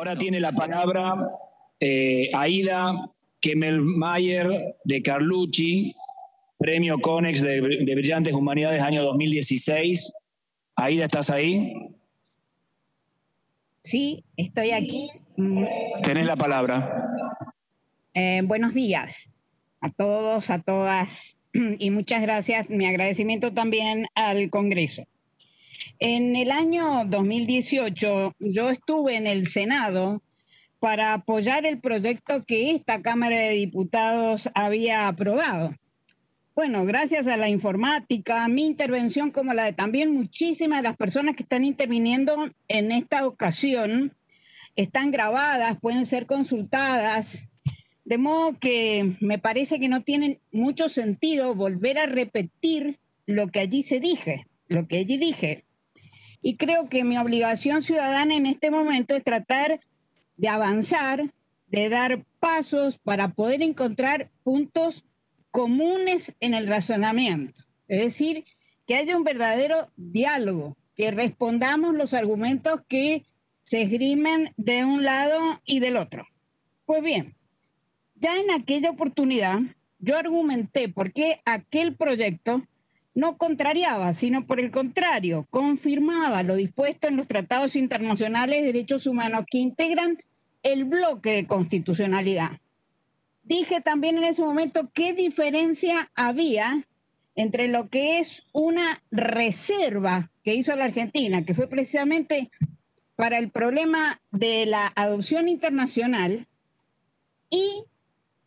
Ahora tiene la palabra eh, Aida Kemmelmayer de Carlucci, Premio Conex de, de Brillantes Humanidades año 2016. Aida, ¿estás ahí? Sí, estoy aquí. Tenés la palabra. Eh, buenos días a todos, a todas, y muchas gracias. Mi agradecimiento también al Congreso. En el año 2018 yo estuve en el Senado para apoyar el proyecto que esta Cámara de Diputados había aprobado. Bueno, gracias a la informática, mi intervención como la de también muchísimas de las personas que están interviniendo en esta ocasión están grabadas, pueden ser consultadas, de modo que me parece que no tiene mucho sentido volver a repetir lo que allí se dije, lo que allí dije. Y creo que mi obligación ciudadana en este momento es tratar de avanzar, de dar pasos para poder encontrar puntos comunes en el razonamiento. Es decir, que haya un verdadero diálogo, que respondamos los argumentos que se esgrimen de un lado y del otro. Pues bien, ya en aquella oportunidad yo argumenté por qué aquel proyecto no contrariaba, sino por el contrario, confirmaba lo dispuesto en los tratados internacionales de derechos humanos que integran el bloque de constitucionalidad. Dije también en ese momento qué diferencia había entre lo que es una reserva que hizo la Argentina, que fue precisamente para el problema de la adopción internacional y,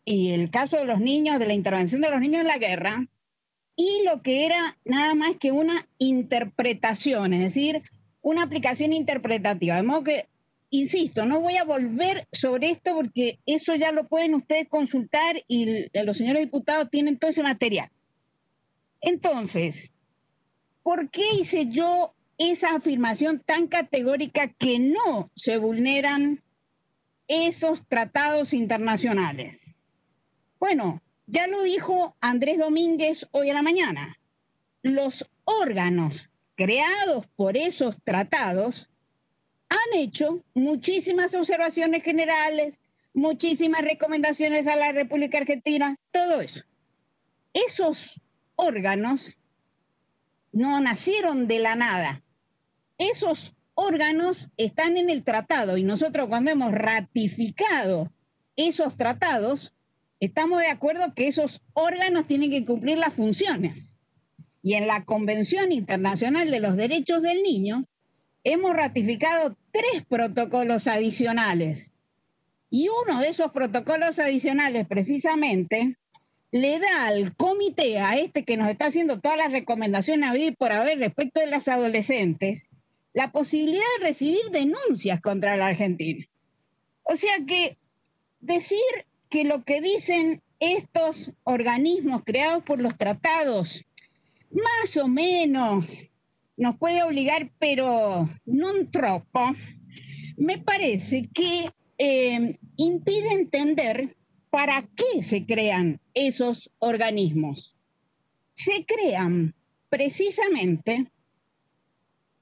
el caso de los niños, de la intervención de los niños en la guerra, y lo que era nada más que una interpretación, es decir, una aplicación interpretativa. De modo que, insisto, no voy a volver sobre esto porque eso ya lo pueden ustedes consultar y los señores diputados tienen todo ese material. Entonces, ¿por qué hice yo esa afirmación tan categórica que no se vulneran esos tratados internacionales? Bueno, ya lo dijo Andrés Domínguez hoy a la mañana. Los órganos creados por esos tratados han hecho muchísimas observaciones generales, muchísimas recomendaciones a la República Argentina, todo eso. Esos órganos no nacieron de la nada. Esos órganos están en el tratado y nosotros cuando hemos ratificado esos tratados, estamos de acuerdo que esos órganos tienen que cumplir las funciones. Y en la Convención Internacional de los Derechos del Niño hemos ratificado tres protocolos adicionales. Y uno de esos protocolos adicionales precisamente le da al comité, a este que nos está haciendo todas las recomendaciones a por haber respecto de las adolescentes, la posibilidad de recibir denuncias contra la Argentina. O sea que decir que lo que dicen estos organismos creados por los tratados, más o menos nos puede obligar, pero no tropo, me parece que eh, impide entender para qué se crean esos organismos. Se crean precisamente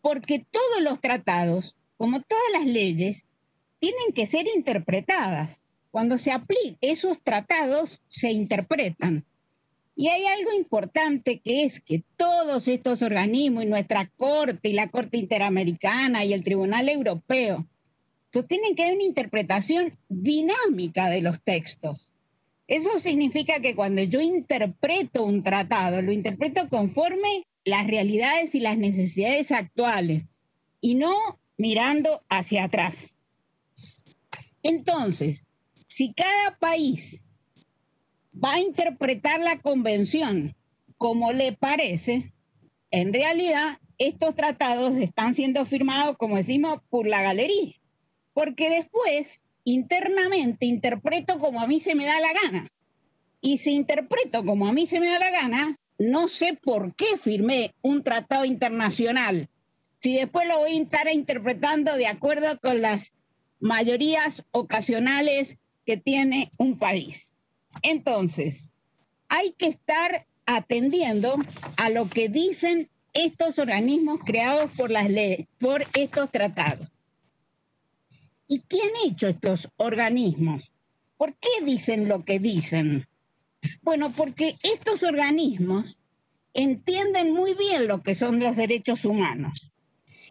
porque todos los tratados, como todas las leyes, tienen que ser interpretadas. Cuando se aplican esos tratados, se interpretan. Y hay algo importante que es que todos estos organismos y nuestra Corte y la Corte Interamericana y el Tribunal Europeo sostienen que hay una interpretación dinámica de los textos. Eso significa que cuando yo interpreto un tratado, lo interpreto conforme las realidades y las necesidades actuales y no mirando hacia atrás. Entonces, si cada país va a interpretar la convención como le parece, en realidad estos tratados están siendo firmados, como decimos, por la galería, porque después internamente interpreto como a mí se me da la gana. Y si interpreto como a mí se me da la gana, no sé por qué firmé un tratado internacional, si después lo voy a estar interpretando de acuerdo con las mayorías ocasionales que tiene un país. Entonces, hay que estar atendiendo a lo que dicen estos organismos creados por las leyes, por estos tratados. ¿Y qué han hecho estos organismos? ¿Por qué dicen lo que dicen? Bueno, porque estos organismos entienden muy bien lo que son los derechos humanos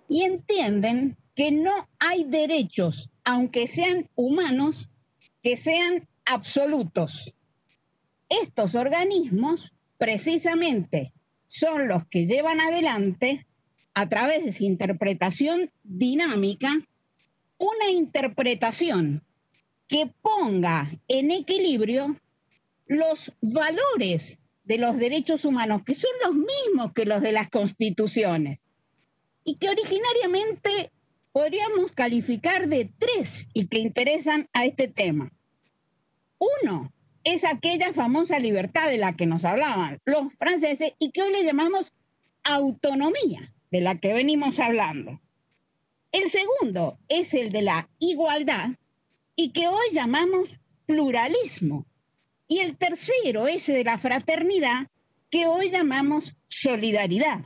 y entienden que no hay derechos, aunque sean humanos, que sean absolutos. Estos organismos precisamente son los que llevan adelante, a través de su interpretación dinámica, una interpretación que ponga en equilibrio los valores de los derechos humanos, que son los mismos que los de las constituciones, y que originariamente podríamos calificar de tres y que interesan a este tema. Uno es aquella famosa libertad de la que nos hablaban los franceses y que hoy le llamamos autonomía, de la que venimos hablando. El segundo es el de la igualdad y que hoy llamamos pluralismo. Y el tercero, ese de la fraternidad, que hoy llamamos solidaridad.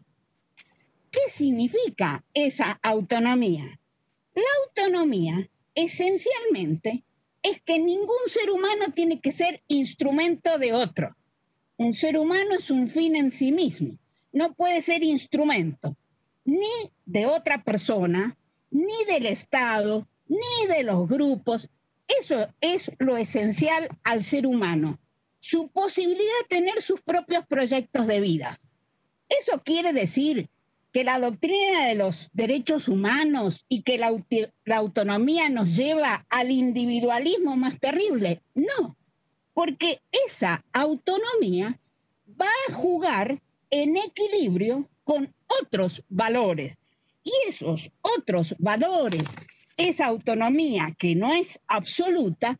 ¿Qué significa esa autonomía? La autonomía esencialmente es que ningún ser humano tiene que ser instrumento de otro. Un ser humano es un fin en sí mismo. No puede ser instrumento ni de otra persona, ni del Estado, ni de los grupos. Eso es lo esencial al ser humano, su posibilidad de tener sus propios proyectos de vida. Eso quiere decir que la doctrina de los derechos humanos y que la, la, autonomía nos lleva al individualismo más terrible. No, porque esa autonomía va a jugar en equilibrio con otros valores. Y esos otros valores, esa autonomía que no es absoluta,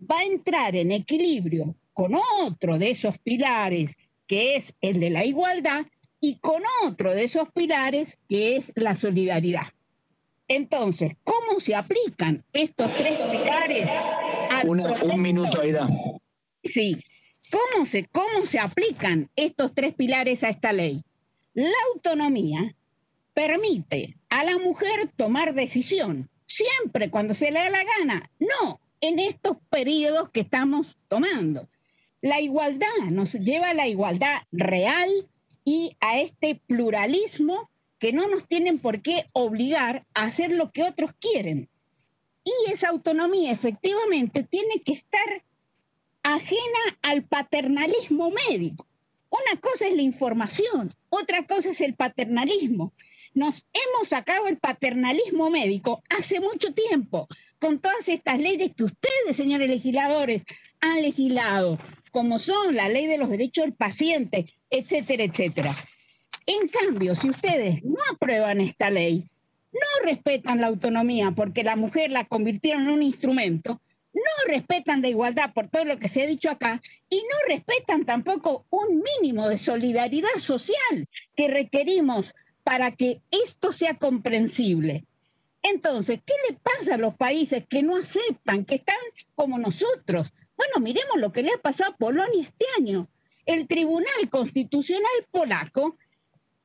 va a entrar en equilibrio con otro de esos pilares, que es el de la igualdad, y con otro de esos pilares que es la solidaridad. Entonces, ¿cómo se aplican estos tres pilares? un minuto, Aida. Sí, ¿Cómo se, ¿cómo se aplican estos tres pilares a esta ley? La autonomía permite a la mujer tomar decisión, siempre cuando se le da la gana, no en estos periodos que estamos tomando. La igualdad nos lleva a la igualdad real, y a este pluralismo que no nos tienen por qué obligar a hacer lo que otros quieren. Y esa autonomía efectivamente tiene que estar ajena al paternalismo médico. Una cosa es la información, otra cosa es el paternalismo. Nos hemos sacado el paternalismo médico hace mucho tiempo con todas estas leyes que ustedes, señores legisladores, han legislado, como son la ley de los derechos del paciente, etcétera, etcétera. En cambio, si ustedes no aprueban esta ley, no respetan la autonomía porque la mujer la convirtieron en un instrumento, no respetan la igualdad por todo lo que se ha dicho acá y no respetan tampoco un mínimo de solidaridad social que requerimos para que esto sea comprensible. Entonces, ¿qué le pasa a los países que no aceptan, que están como nosotros? Bueno, miremos lo que le ha pasado a Polonia este año el Tribunal Constitucional polaco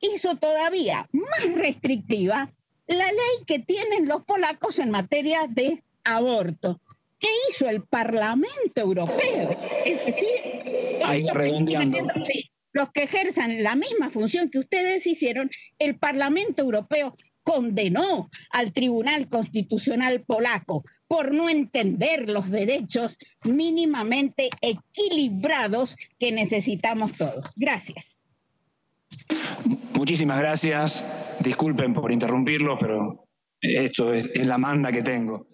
hizo todavía más restrictiva la ley que tienen los polacos en materia de aborto. ¿Qué hizo el Parlamento Europeo? Es decir, Ahí los que ejerzan la misma función que ustedes hicieron, el Parlamento Europeo condenó al Tribunal Constitucional polaco por no entender los derechos mínimamente equilibrados que necesitamos todos. Gracias. Muchísimas gracias. Disculpen por interrumpirlo, pero esto es, la manda que tengo.